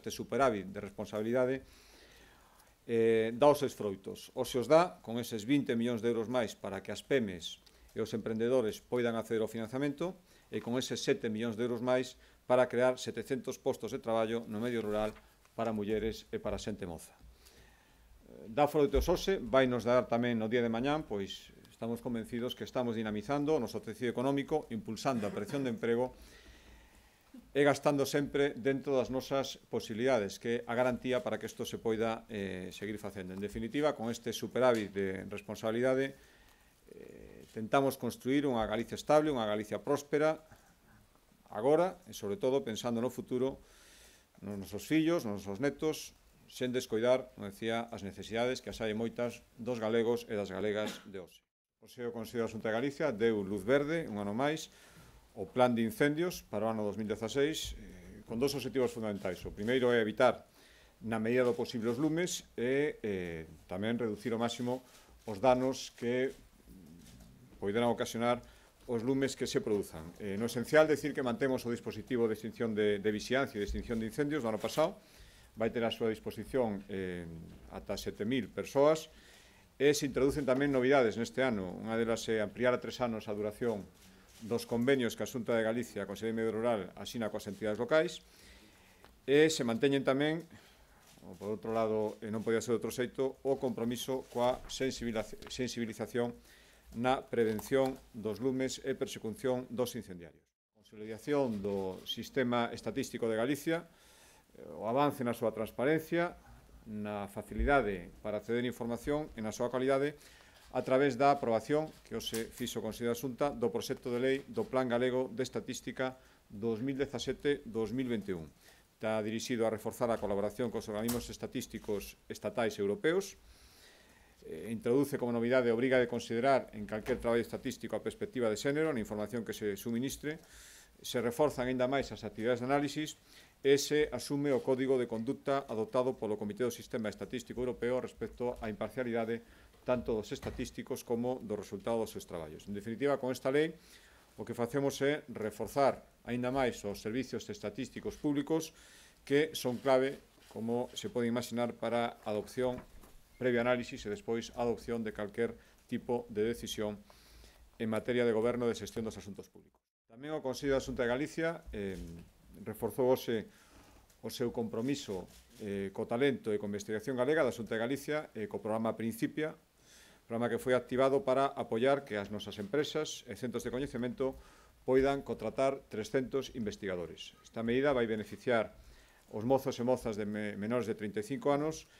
este superávit de responsabilidade, eh, dá os seus froitos. O se os dá con eses 20 millóns de euros máis para que as PEMES e os emprendedores poidan acceder ao financiamento e con eses 7 millóns de euros máis para crear 700 postos de traballo no medio rural para mulleres e para xente moza. Eh, dá froitos hoxe, vai nos dar tamén no día de mañán, pois estamos convencidos que estamos dinamizando o noso tecido económico, impulsando a presión de emprego e gastando sempre dentro das nosas posibilidades, que é a garantía para que isto se poida eh, seguir facendo. En definitiva, con este superávit de responsabilidade, eh, tentamos construir unha Galicia estable, unha Galicia próspera, agora, e sobre todo pensando no futuro, nos nosos fillos, nos nosos netos, sen descoidar, como decía, as necesidades que as hai moitas dos galegos e das galegas de hoxe. O Seo Consello da Xunta de Galicia deu luz verde, un ano máis, o plan de incendios para o ano 2016 eh, con dos objetivos fundamentais. O primeiro é evitar na medida do posible os lumes e eh, tamén reducir ao máximo os danos que poderán ocasionar os lumes que se produzan. Eh, no esencial, decir que mantemos o dispositivo de extinción de, de vixiancia e de extinción de incendios do ano pasado. Vai ter a súa disposición eh, ata 7.000 persoas. E se introducen tamén novidades neste ano. Unha delas é ampliar a tres anos a duración dos convenios que a Xunta de Galicia, a Consello Medio Rural, asina coas entidades locais, e se manteñen tamén, por outro lado, e non podía ser outro xeito, o compromiso coa sensibilización na prevención dos lumes e persecución dos incendiarios. A consolidación do sistema estatístico de Galicia, o avance na súa transparencia, na facilidade para acceder a información e na súa calidade, a través da aprobación que hoxe fixo o Consello da Xunta do proxecto de lei do Plan Galego de Estatística 2017-2021. Está dirixido a reforzar a colaboración cos organismos estatísticos estatais europeos, eh, introduce como novidade a obriga de considerar en calquer traballo estatístico a perspectiva de xénero na información que se suministre, se reforzan ainda máis as actividades de análisis e se asume o código de conducta adoptado polo Comité do Sistema Estatístico Europeo respecto á imparcialidade tanto dos estatísticos como do resultado dos seus traballos. En definitiva, con esta lei, o que facemos é reforzar aínda máis os servizos estatísticos públicos que son clave, como se pode imaginar, para a adopción, previo análisis e despois a adopción de calquer tipo de decisión en materia de goberno e de xestión dos asuntos públicos. Tamén o Consello de Asunta de Galicia eh, reforzou hoxe eh, eh, o seu compromiso eh, co talento e co investigación galega da Xunta de Galicia e eh, co programa Principia, programa que foi activado para apoiar que as nosas empresas e centros de coñecemento poidan contratar 300 investigadores. Esta medida vai beneficiar os mozos e mozas de menores de 35 anos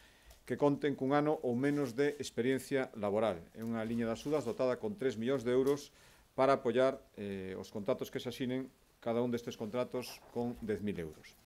que conten cun ano ou menos de experiencia laboral. É unha liña de axudas dotada con 3 millóns de euros para apoiar eh, os contratos que se asinen cada un destes contratos con 10.000 euros.